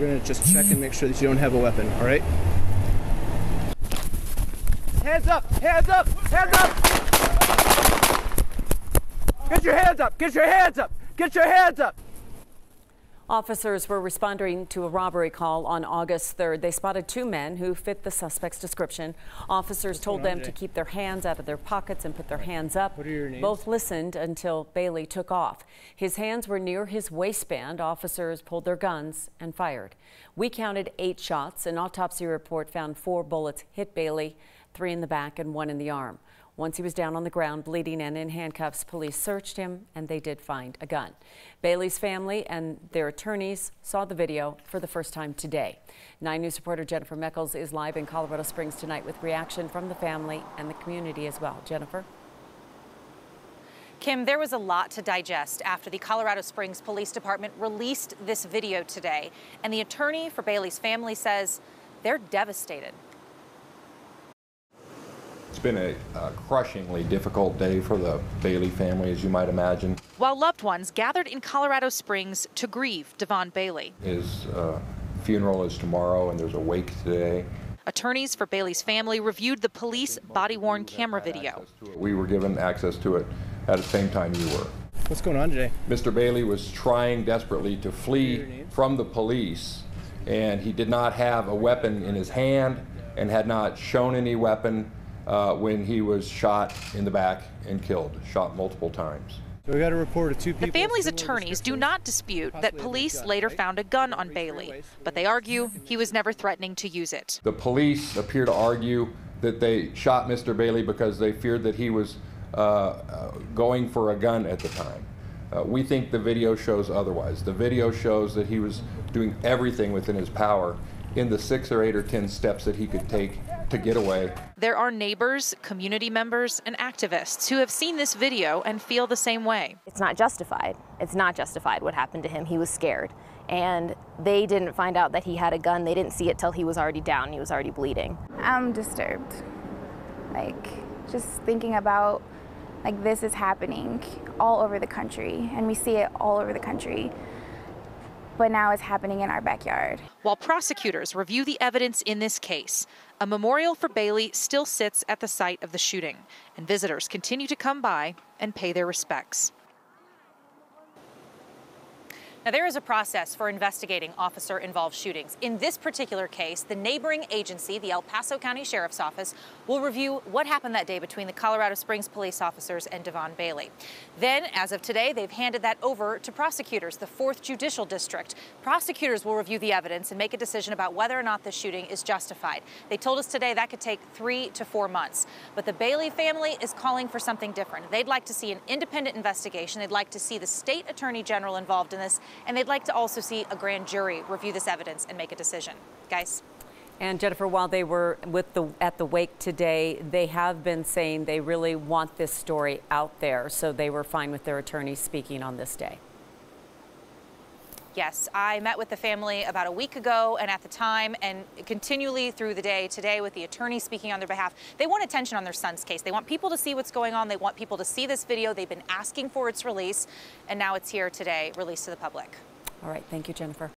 We're gonna just check and make sure that you don't have a weapon, all right? Hands up! Hands up! Hands up! Get your hands up! Get your hands up! Get your hands up! Officers were responding to a robbery call on August 3rd. They spotted two men who fit the suspect's description. Officers told them to keep their hands out of their pockets and put their hands up. What are your names? Both listened until Bailey took off. His hands were near his waistband. Officers pulled their guns and fired. We counted eight shots. An autopsy report found four bullets hit Bailey, three in the back and one in the arm. Once he was down on the ground, bleeding and in handcuffs, police searched him and they did find a gun. Bailey's family and their attorneys saw the video for the first time today. Nine News reporter Jennifer Meckles is live in Colorado Springs tonight with reaction from the family and the community as well. Jennifer? Kim, there was a lot to digest after the Colorado Springs Police Department released this video today. And the attorney for Bailey's family says they're devastated. It's been a, a crushingly difficult day for the Bailey family, as you might imagine. While loved ones gathered in Colorado Springs to grieve De'Von Bailey. His uh, funeral is tomorrow, and there's a wake today. Attorneys for Bailey's family reviewed the police body worn camera video. We were given access to it at the same time you were. What's going on today? Mr. Bailey was trying desperately to flee from the police, and he did not have a weapon in his hand and had not shown any weapon uh, when he was shot in the back and killed, shot multiple times. So we got a report of two people. The family's attorneys do not dispute that police gun, later right? found a gun on Bailey, but they argue he was never threatening to use it. The police appear to argue that they shot Mr. Bailey because they feared that he was uh, uh, going for a gun at the time. Uh, we think the video shows otherwise. The video shows that he was doing everything within his power in the six or eight or ten steps that he could take to get away. There are neighbors, community members, and activists who have seen this video and feel the same way. It's not justified. It's not justified what happened to him. He was scared. And they didn't find out that he had a gun. They didn't see it till he was already down. He was already bleeding. I'm disturbed. Like, just thinking about, like, this is happening all over the country, and we see it all over the country. But now it's happening in our backyard. While prosecutors review the evidence in this case, a memorial for Bailey still sits at the site of the shooting, and visitors continue to come by and pay their respects. Now, there is a process for investigating officer involved shootings. In this particular case, the neighboring agency, the El Paso County Sheriff's Office, will review what happened that day between the Colorado Springs police officers and De'Von Bailey. Then, as of today, they've handed that over to prosecutors, the 4th Judicial District. Prosecutors will review the evidence and make a decision about whether or not the shooting is justified. They told us today that could take three to four months. But the Bailey family is calling for something different. They'd like to see an independent investigation. They'd like to see the state attorney general involved in this, and they'd like to also see a grand jury review this evidence and make a decision. Guys? And Jennifer, while they were with the at the wake today, they have been saying they really want this story out there, so they were fine with their attorneys speaking on this day. Yes, I met with the family about a week ago and at the time and continually through the day today with the attorney speaking on their behalf. They want attention on their son's case. They want people to see what's going on. They want people to see this video. They've been asking for its release and now it's here today, released to the public. All right, thank you, Jennifer.